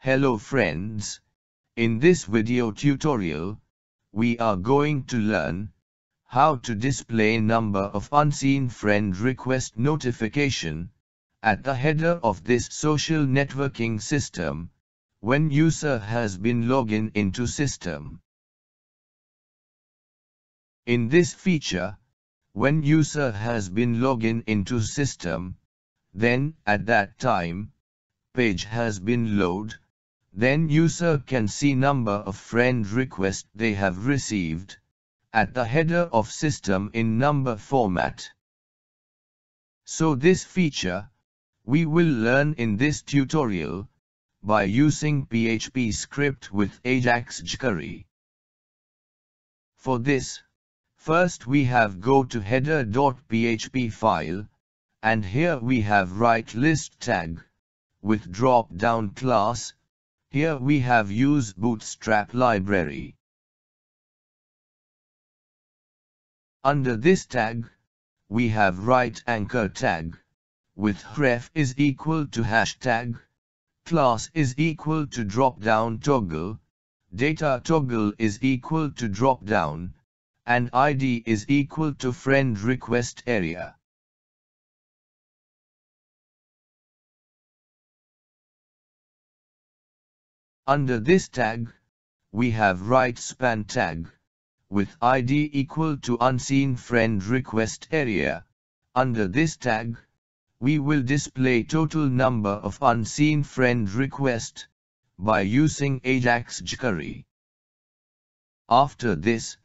Hello friends, in this video tutorial, we are going to learn how to display number of unseen friend request notification at the header of this social networking system when user has been logged into system. In this feature, when user has been logged into system, then at that time, page has been loaded, then user can see number of friend request they have received at the header of system in number format. So this feature, we will learn in this tutorial, by using PHP script with Ajax jQuery. For this, first we have go to header.php file, and here we have write list tag, with drop down class, here we have use bootstrap library. Under this tag, we have write anchor tag, with href is equal to hashtag, class is equal to drop down toggle, data toggle is equal to drop down, and id is equal to friend request area. Under this tag, we have write span tag, with id equal to unseen friend request area. Under this tag, we will display total number of unseen friend request by using Ajax jQuery. After this,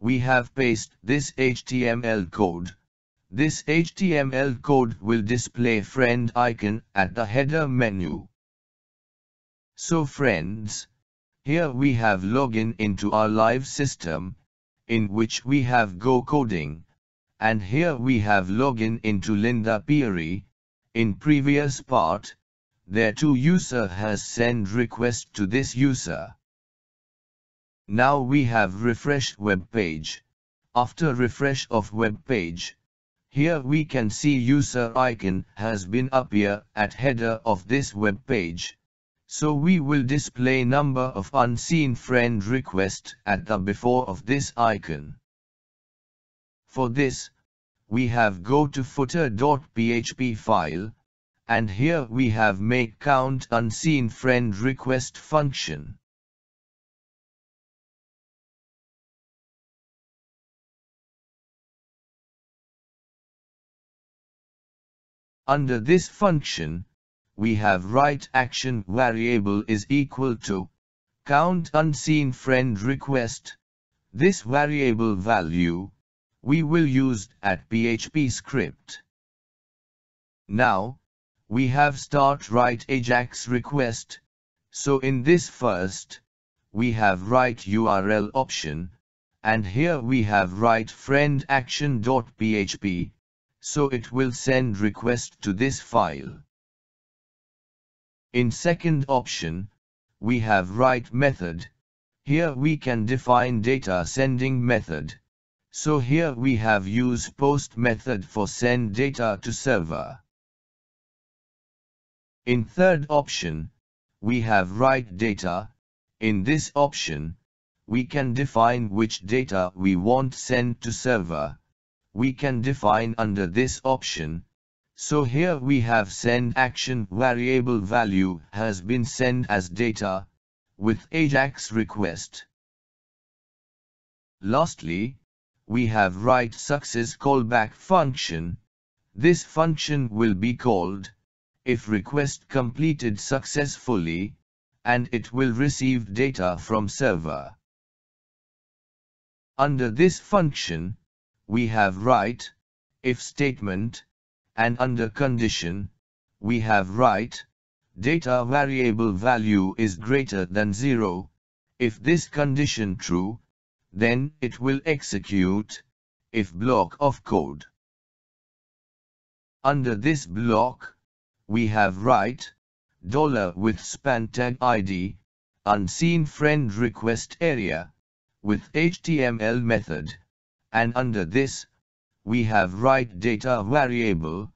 we have paste this HTML code. This HTML code will display friend icon at the header menu. So friends, here we have login into our live system, in which we have Go Coding, and here we have login into Linda Peary. In previous part, there two user has send request to this user. Now we have refreshed web page. After refresh of web page, here we can see user icon has been appear at header of this web page. So we will display number of unseen friend request at the before of this icon. For this, we have go to footer.php file, and here we have make count unseen friend request function. Under this function, we have write action variable is equal to count unseen friend request. This variable value, we will use at PHP script. Now, we have start write Ajax request, so in this first, we have write URL option, and here we have write friend action.php, so it will send request to this file. In second option, we have write method. Here we can define data sending method. So here we have use post method for send data to server. In third option, we have write data. In this option, we can define which data we want send to server. We can define under this option, so here we have send action variable value has been sent as data, with Ajax request. Lastly, we have write success callback function. This function will be called, if request completed successfully, and it will receive data from server. Under this function, we have write, if statement, and under condition, we have write, data variable value is greater than 0, if this condition true, then it will execute, if block of code. Under this block, we have write, dollar with span tag id, unseen friend request area, with HTML method, and under this, we have write data variable,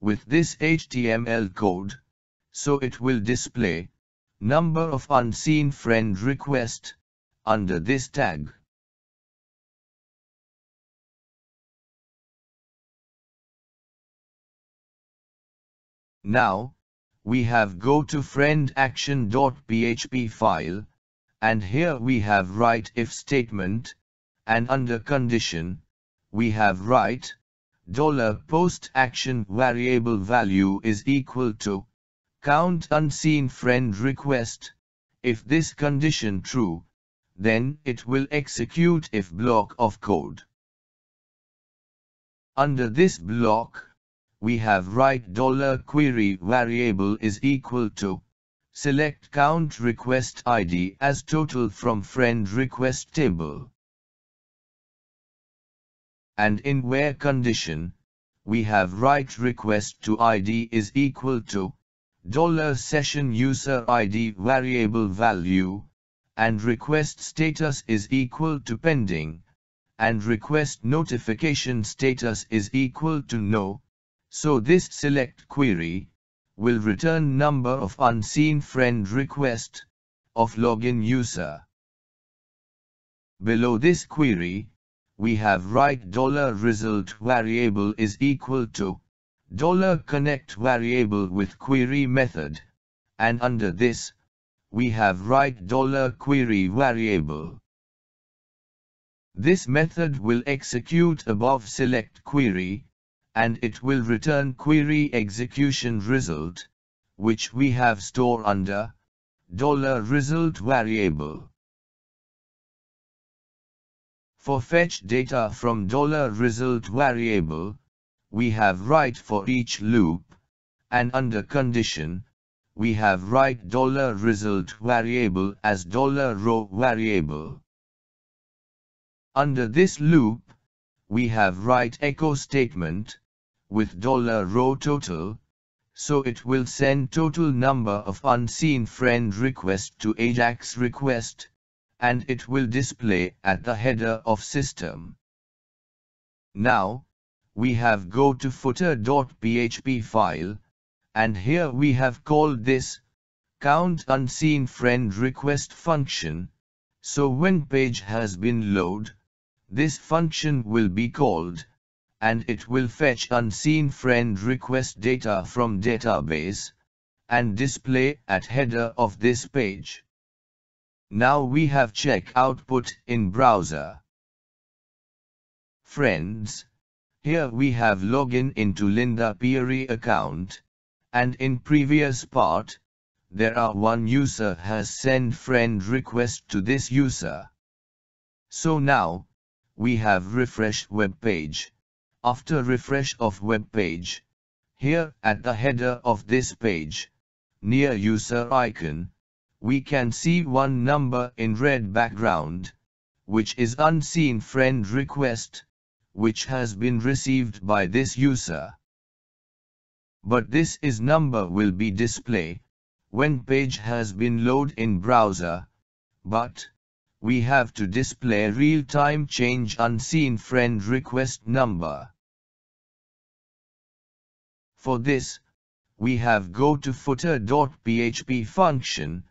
with this HTML code, so it will display, number of unseen friend request, under this tag. Now, we have go to friend action.php file, and here we have write if statement, and under condition, we have write, dollar post action variable value is equal to, count unseen friend request, if this condition true, then it will execute if block of code. Under this block, we have write dollar $query variable is equal to select count request ID as total from friend request table. And in where condition, we have write request to ID is equal to dollar session user ID variable value and request status is equal to pending and request notification status is equal to no so this select query will return number of unseen friend request of login user. Below this query, we have write dollar $result variable is equal to dollar $connect variable with query method, and under this, we have write dollar $query variable. This method will execute above select query, and it will return query execution result, which we have store under dollar $result variable. For fetch data from dollar $result variable, we have write for each loop, and under condition, we have write $result variable as $row variable. Under this loop, we have write echo statement, with $row total, so it will send total number of unseen friend request to Ajax request, and it will display at the header of system. Now, we have go to footer.php file, and here we have called this count unseen friend request function, so when page has been load, this function will be called, and it will fetch unseen friend request data from database, and display at header of this page. Now we have check output in browser. Friends, here we have login into Linda Peary account, and in previous part, there are one user has sent friend request to this user. So now, we have refresh web page. After refresh of web page, here at the header of this page, near user icon, we can see one number in red background, which is unseen friend request, which has been received by this user. But this is number will be display, when page has been load in browser, but, we have to display real-time change unseen friend request number. For this, we have go to footer.php function,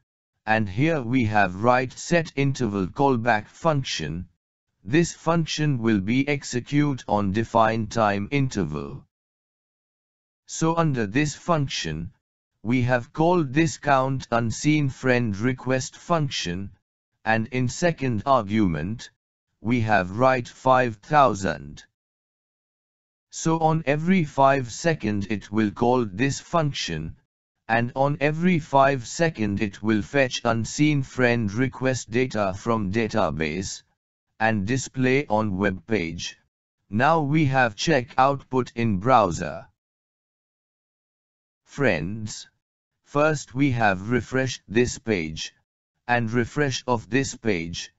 and here we have write set interval callback function. This function will be execute on defined time interval. So under this function, we have called this count unseen friend request function, and in second argument, we have write 5000. So on every 5 second it will call this function, and on every 5 second it will fetch unseen friend request data from database, and display on web page. Now we have check output in browser. Friends, first we have refreshed this page, and refresh of this page.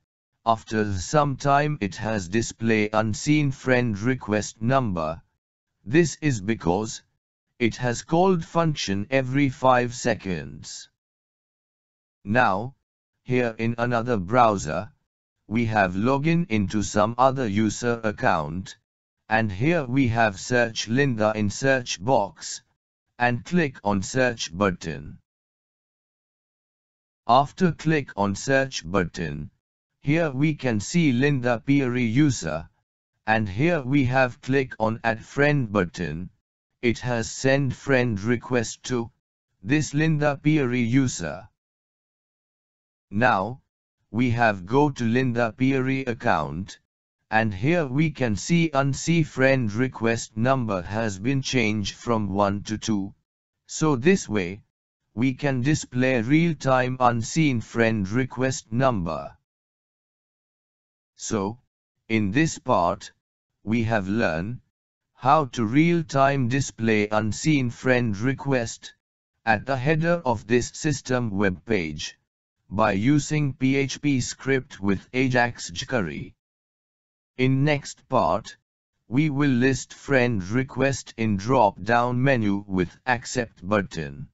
After some time it has display unseen friend request number. This is because, it has called function every 5 seconds. Now, here in another browser, we have login into some other user account, and here we have search Linda in search box, and click on search button. After click on search button, here we can see Linda Peary user, and here we have click on add friend button, it has send friend request to this Linda Peary user. Now, we have go to Linda Peary account, and here we can see unsee friend request number has been changed from 1 to 2. So this way, we can display real-time unseen friend request number. So, in this part, we have learned how to real-time display unseen friend request at the header of this system web page by using PHP script with Ajax jQuery. In next part, we will list friend request in drop-down menu with accept button.